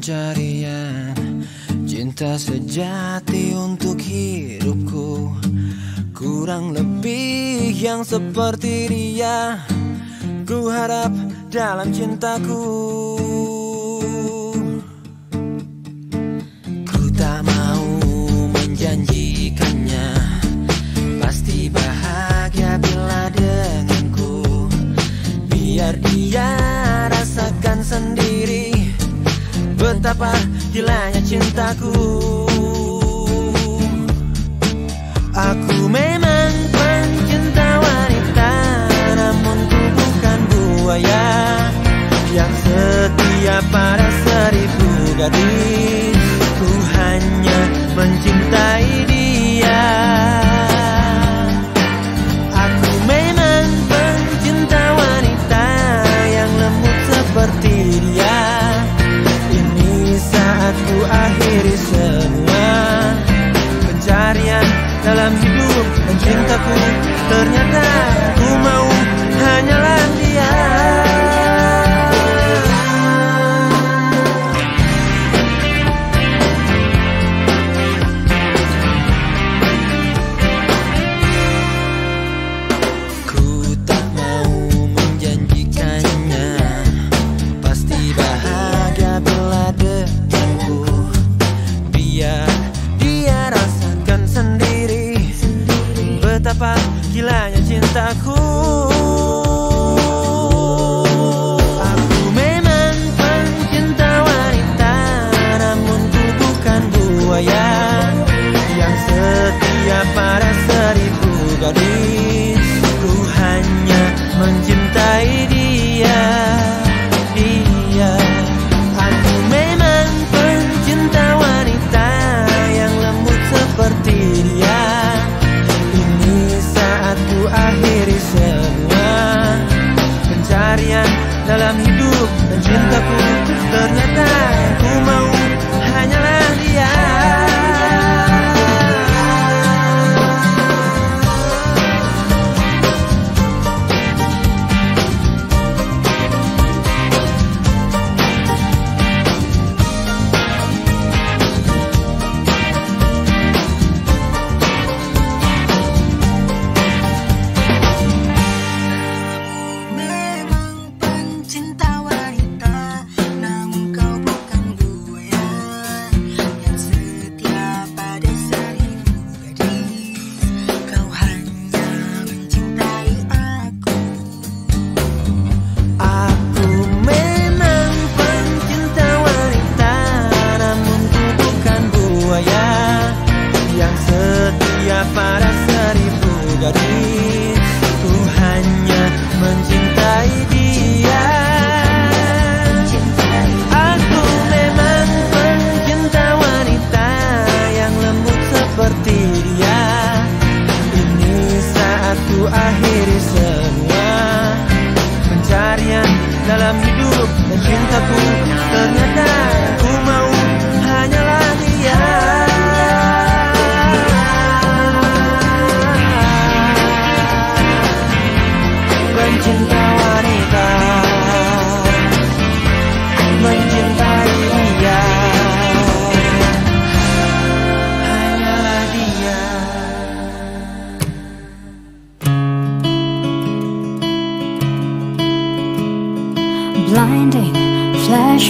pencarian Cinta sejati untuk hidupku. Kurang lebih yang seperti dia Ku harap dalam cintaku Betapa gilanya cintaku. Aku memang pencinta wanita Namun ku bukan buaya Yang setia pada seribu gadis. Ku hanya mencintai dia Ternyata pada seribu gadis. Ku hanya mencintai dia. Dia Aku memang pencinta wanita Yang lembut seperti dia. Ini saat ku akhiri semua Pencarian dalam hidup dan cintaku. Ternyata ku mau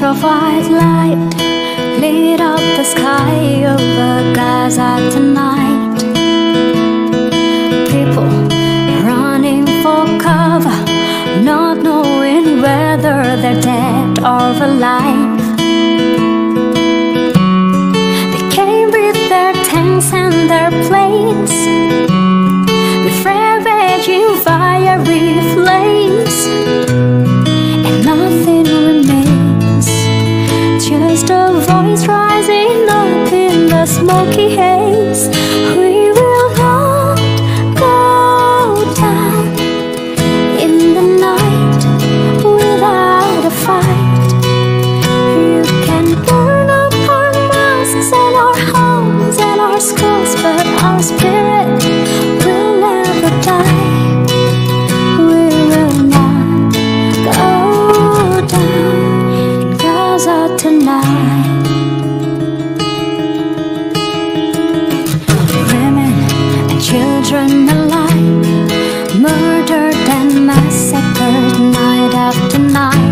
flash of white light lit up the sky over Gaza tonight. People running for cover, not knowing whether they're dead or alive. They came with their tanks and their planes. tonight.